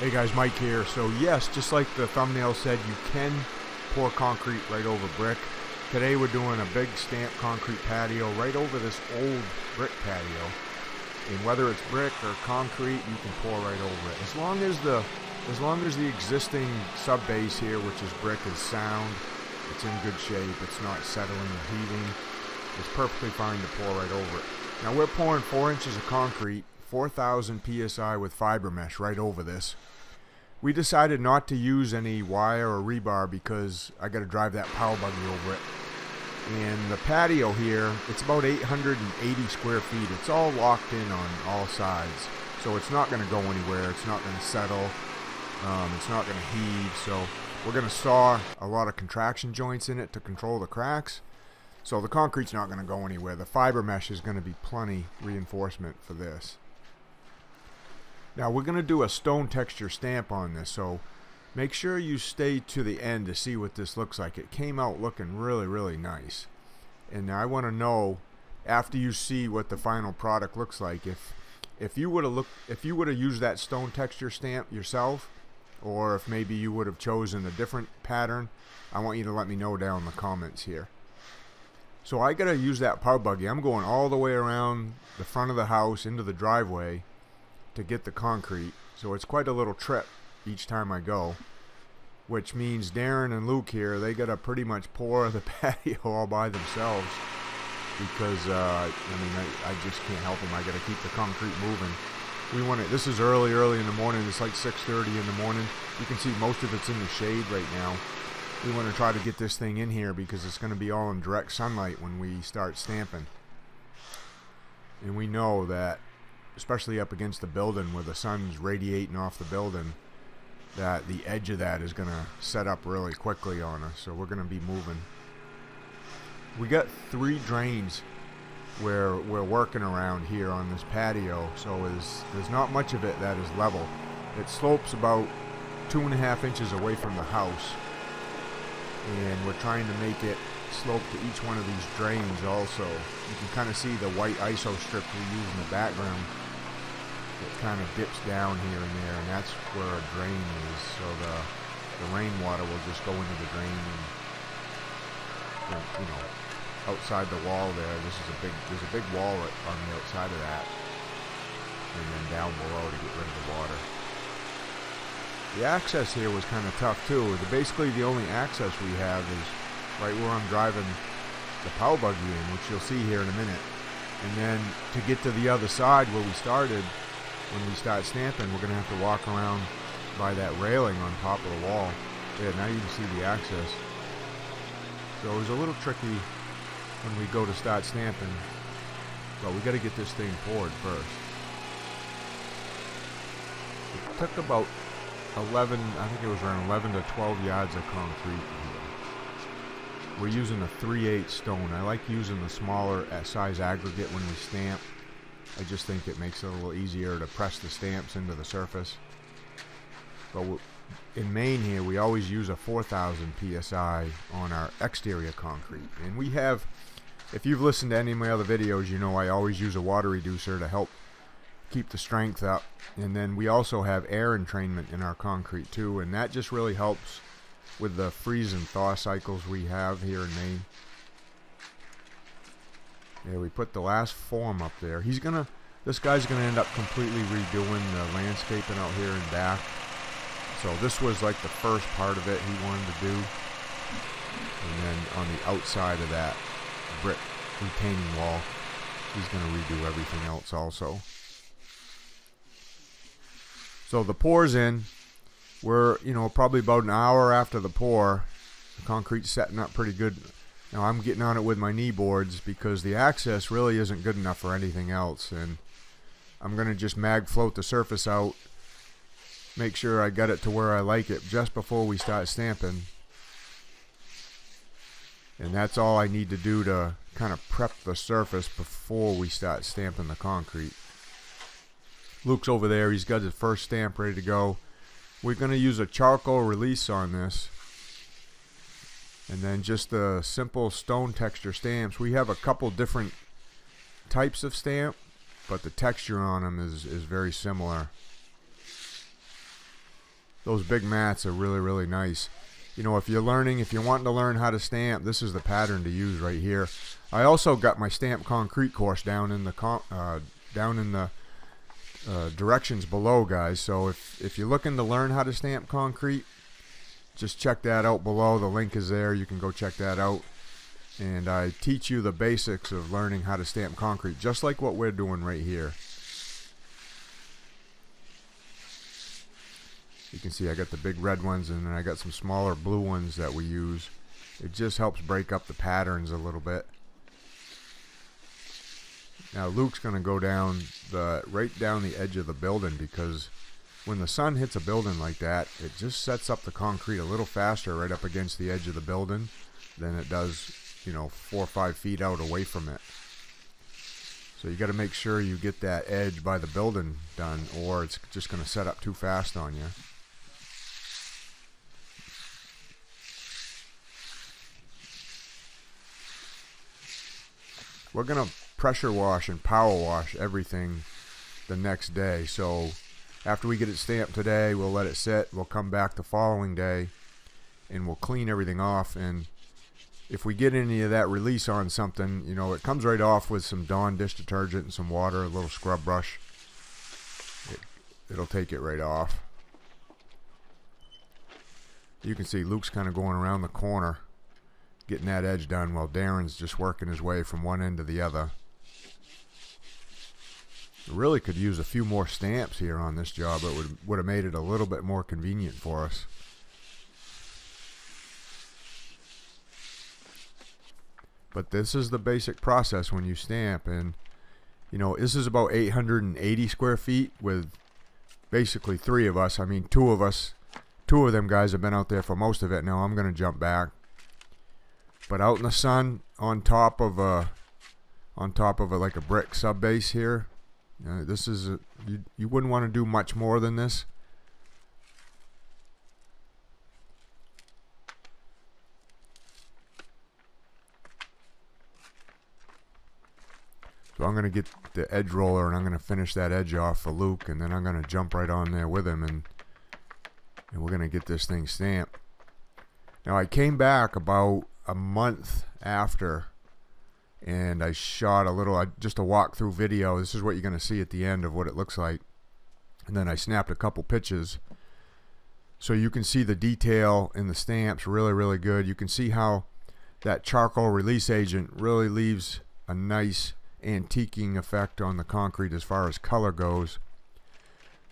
Hey guys, Mike here. So yes, just like the thumbnail said, you can pour concrete right over brick. Today we're doing a big stamped concrete patio right over this old brick patio. And whether it's brick or concrete, you can pour right over it. As long as the as long as the existing sub base here, which is brick, is sound, it's in good shape, it's not settling or heaving, it's perfectly fine to pour right over it. Now we're pouring four inches of concrete, 4,000 psi with fiber mesh right over this. We decided not to use any wire or rebar because I got to drive that power buggy over it. And the patio here, it's about 880 square feet. It's all locked in on all sides. So it's not going to go anywhere. It's not going to settle. Um, it's not going to heave. So we're going to saw a lot of contraction joints in it to control the cracks. So the concrete's not going to go anywhere. The fiber mesh is going to be plenty reinforcement for this. Now we're going to do a stone texture stamp on this, so make sure you stay to the end to see what this looks like. It came out looking really, really nice. And I want to know after you see what the final product looks like if if you would have looked if you would have used that stone texture stamp yourself or if maybe you would have chosen a different pattern, I want you to let me know down in the comments here. So I got to use that power buggy. I'm going all the way around the front of the house into the driveway to get the concrete. So it's quite a little trip each time I go. Which means Darren and Luke here, they got to pretty much pour the patio all by themselves. Because, uh, I mean, I, I just can't help them. I got to keep the concrete moving. We want it, this is early, early in the morning. It's like 6.30 in the morning. You can see most of it's in the shade right now. We want to try to get this thing in here because it's going to be all in direct sunlight when we start stamping. And we know that especially up against the building where the sun's radiating off the building, that the edge of that is going to set up really quickly on us. So we're going to be moving. We got three drains where we're working around here on this patio. So is there's not much of it that is level. It slopes about two and a half inches away from the house. And we're trying to make it slope to each one of these drains also. You can kind of see the white ISO strip we use in the background it kind of dips down here and there, and that's where a drain is. So the the rainwater will just go into the drain, and you know, outside the wall there. This is a big there's a big wall on the outside of that, and then down below to get rid of the water. The access here was kind of tough too. The, basically, the only access we have is right where I'm driving the power buggy in, which you'll see here in a minute. And then to get to the other side where we started, when we start stamping, we're going to have to walk around by that railing on top of the wall. Yeah, now you can see the access. So it was a little tricky when we go to start stamping, but we got to get this thing poured first. It took about 11, I think it was around 11 to 12 yards of concrete here. We're using a 3 8 stone. I like using the smaller uh, size aggregate when we stamp I just think it makes it a little easier to press the stamps into the surface. But in Maine here, we always use a 4,000 psi on our exterior concrete. And we have, if you've listened to any of my other videos, you know I always use a water reducer to help keep the strength up. And then we also have air entrainment in our concrete too, and that just really helps with the freeze and thaw cycles we have here in Maine. Yeah, we put the last form up there. He's gonna, this guy's gonna end up completely redoing the landscaping out here and back. So this was like the first part of it he wanted to do. And then on the outside of that brick retaining wall, he's gonna redo everything else also. So the pour's in. We're, you know, probably about an hour after the pour. The concrete's setting up pretty good now I'm getting on it with my knee boards because the access really isn't good enough for anything else and I'm going to just mag float the surface out make sure I got it to where I like it just before we start stamping. And that's all I need to do to kind of prep the surface before we start stamping the concrete. Luke's over there he's got his first stamp ready to go. We're going to use a charcoal release on this and then just the simple stone texture stamps. We have a couple different types of stamp, but the texture on them is, is very similar. those big mats are really, really nice. You know, if you're learning, if you're wanting to learn how to stamp, this is the pattern to use right here. I also got my stamp concrete course down in the uh, down in the uh, directions below, guys. So if if you're looking to learn how to stamp concrete, just check that out below. The link is there. You can go check that out. And I teach you the basics of learning how to stamp concrete, just like what we're doing right here. You can see I got the big red ones and then I got some smaller blue ones that we use. It just helps break up the patterns a little bit. Now Luke's going to go down the right down the edge of the building because when the sun hits a building like that, it just sets up the concrete a little faster right up against the edge of the building than it does, you know, four or five feet out away from it. So you got to make sure you get that edge by the building done or it's just going to set up too fast on you. we're gonna pressure wash and power wash everything the next day so after we get it stamped today we'll let it sit. We'll come back the following day and we'll clean everything off. And if we get any of that release on something you know it comes right off with some Dawn dish detergent and some water a little scrub brush. It, it'll take it right off. You can see Luke's kind of going around the corner getting that edge done while Darren's just working his way from one end to the other. Really could use a few more stamps here on this job. It would, would have made it a little bit more convenient for us. But this is the basic process when you stamp. And, you know, this is about 880 square feet with basically three of us. I mean, two of us, two of them guys have been out there for most of it. Now I'm going to jump back. But out in the sun, on top of a, on top of a, like a brick sub base here, this is a, you, you wouldn't want to do much more than this. So I'm going to get the edge roller and I'm going to finish that edge off for Luke and then I'm going to jump right on there with him and and we're going to get this thing stamped. Now I came back about a month after and I shot a little just a walkthrough video. This is what you're going to see at the end of what it looks like. And then I snapped a couple pitches. So you can see the detail in the stamps really, really good. You can see how that charcoal release agent really leaves a nice antiquing effect on the concrete as far as color goes.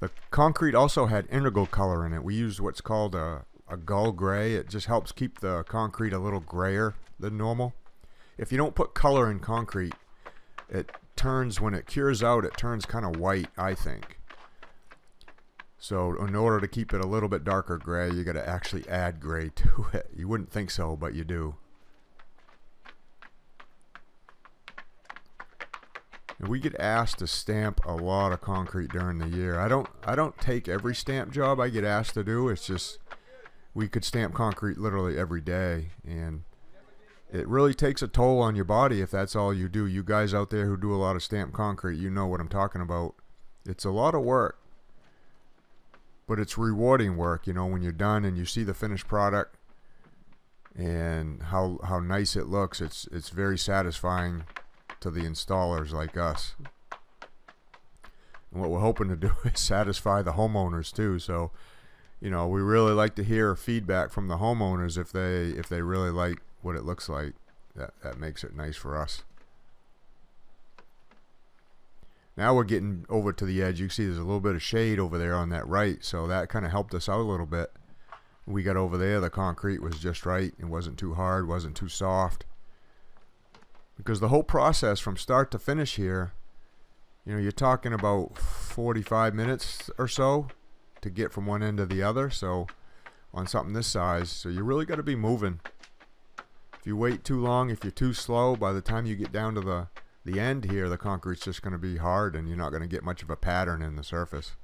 The concrete also had integral color in it. We used what's called a, a gull gray. It just helps keep the concrete a little grayer than normal. If you don't put color in concrete, it turns, when it cures out, it turns kind of white, I think. So in order to keep it a little bit darker gray, you got to actually add gray to it. You wouldn't think so, but you do. we get asked to stamp a lot of concrete during the year. I don't I don't take every stamp job I get asked to do. It's just we could stamp concrete literally every day and it really takes a toll on your body if that's all you do. You guys out there who do a lot of stamped concrete, you know what I'm talking about. It's a lot of work, but it's rewarding work, you know, when you're done and you see the finished product and how how nice it looks. It's it's very satisfying to the installers like us. And what we're hoping to do is satisfy the homeowners too. So you know, we really like to hear feedback from the homeowners if they if they really like what it looks like. That that makes it nice for us. Now we're getting over to the edge. You can see there's a little bit of shade over there on that right, so that kind of helped us out a little bit. We got over there, the concrete was just right. It wasn't too hard, wasn't too soft. Because the whole process from start to finish here, you know, you're talking about 45 minutes or so to get from one end to the other. So on something this size, so you really got to be moving. You wait too long, if you're too slow, by the time you get down to the the end here, the concrete's just going to be hard and you're not going to get much of a pattern in the surface.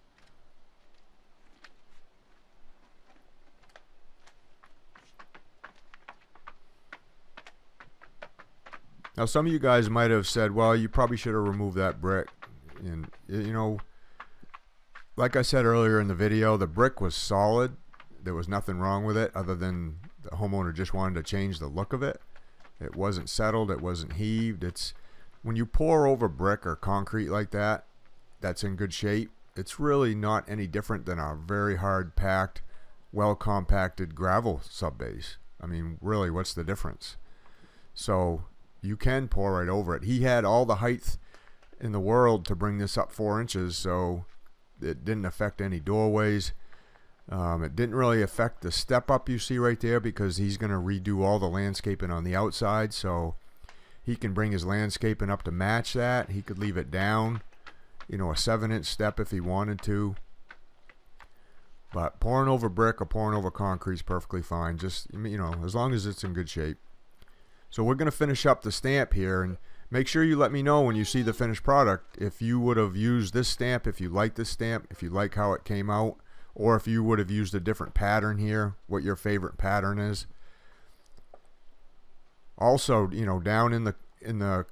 Now, some of you guys might have said, well, you probably should have removed that brick. And, you know, like I said earlier in the video, the brick was solid. There was nothing wrong with it other than the homeowner just wanted to change the look of it. It wasn't settled. It wasn't heaved. It's when you pour over brick or concrete like that, that's in good shape. It's really not any different than a very hard packed, well compacted gravel sub base. I mean, really, what's the difference? So you can pour right over it. He had all the height in the world to bring this up four inches, so it didn't affect any doorways. Um, it didn't really affect the step up you see right there because he's going to redo all the landscaping on the outside. So he can bring his landscaping up to match that. He could leave it down, you know, a seven inch step if he wanted to. But pouring over brick or pouring over concrete is perfectly fine. Just, you know, as long as it's in good shape. So we're going to finish up the stamp here and make sure you let me know when you see the finished product if you would have used this stamp, if you like this stamp, if you like how it came out or if you would have used a different pattern here, what your favorite pattern is. Also, you know, down in the in the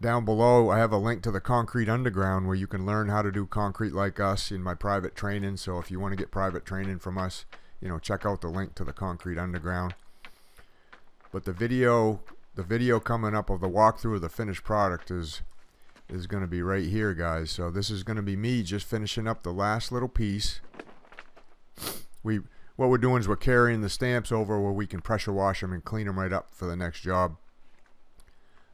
down below, I have a link to the Concrete Underground where you can learn how to do concrete like us in my private training. So if you want to get private training from us, you know, check out the link to the Concrete Underground. But the video, the video coming up of the walkthrough of the finished product is is going to be right here, guys. So this is going to be me just finishing up the last little piece. We What we're doing is we're carrying the stamps over where we can pressure wash them and clean them right up for the next job.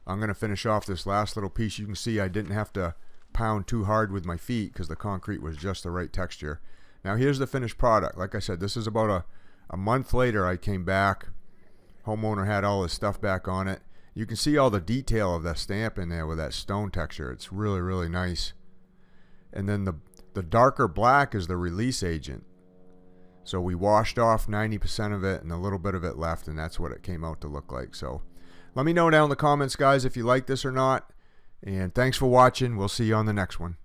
I'm going to finish off this last little piece. You can see I didn't have to pound too hard with my feet because the concrete was just the right texture. Now here's the finished product. Like I said, this is about a, a month later I came back. Homeowner had all his stuff back on it. You can see all the detail of that stamp in there with that stone texture. It's really, really nice. And then the, the darker black is the release agent. So we washed off 90% of it and a little bit of it left, and that's what it came out to look like. So let me know down in the comments, guys, if you like this or not. And thanks for watching. We'll see you on the next one.